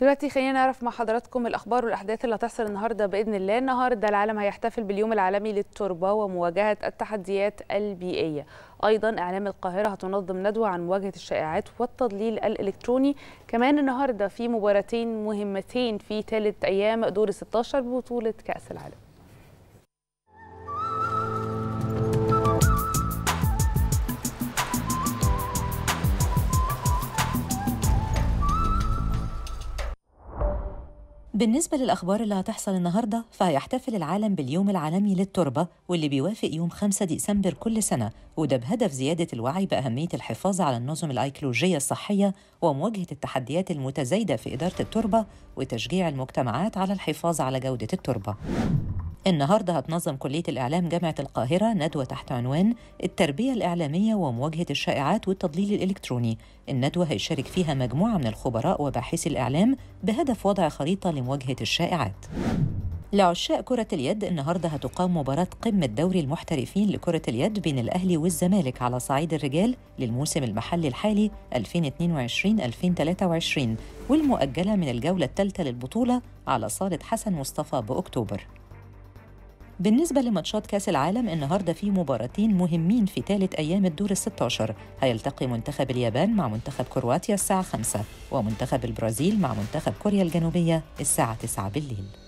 دلوقتي خلينا نعرف مع حضراتكم الأخبار والأحداث اللي هتحصل النهارده بإذن الله. النهارده العالم هيحتفل باليوم العالمي للتربة ومواجهة التحديات البيئية. أيضا إعلام القاهرة هتنظم ندوة عن مواجهة الشائعات والتضليل الإلكتروني. كمان النهارده في مباراتين مهمتين في ثالث أيام دور 16 ببطوله كأس العالم. بالنسبة للأخبار اللي هتحصل النهاردة فهيحتفل العالم باليوم العالمي للتربة واللي بيوافق يوم 5 ديسمبر كل سنة. وده بهدف زيادة الوعي بأهمية الحفاظ على النظم الأيكولوجية الصحية ومواجهة التحديات المتزايدة في إدارة التربة وتشجيع المجتمعات على الحفاظ على جودة التربة. النهارده هتنظم كلية الإعلام جامعة القاهرة ندوة تحت عنوان التربية الإعلامية ومواجهة الشائعات والتضليل الإلكتروني. الندوة هيشارك فيها مجموعة من الخبراء وباحثي الإعلام بهدف وضع خريطة لمواجهة الشائعات. لعشاق كرة اليد النهارده هتقام مباراة قمة دوري المحترفين لكرة اليد بين الأهلي والزمالك على صعيد الرجال للموسم المحلي الحالي 2022-2023 والمؤجلة من الجولة الثالثة للبطولة على صالة حسن مصطفى بأكتوبر. بالنسبة لماتشات كأس العالم النهاردة في مباراتين مهمين في ثالث أيام الدور ال 16 هيلتقي منتخب اليابان مع منتخب كرواتيا الساعة 5 ومنتخب البرازيل مع منتخب كوريا الجنوبية الساعة 9 بالليل.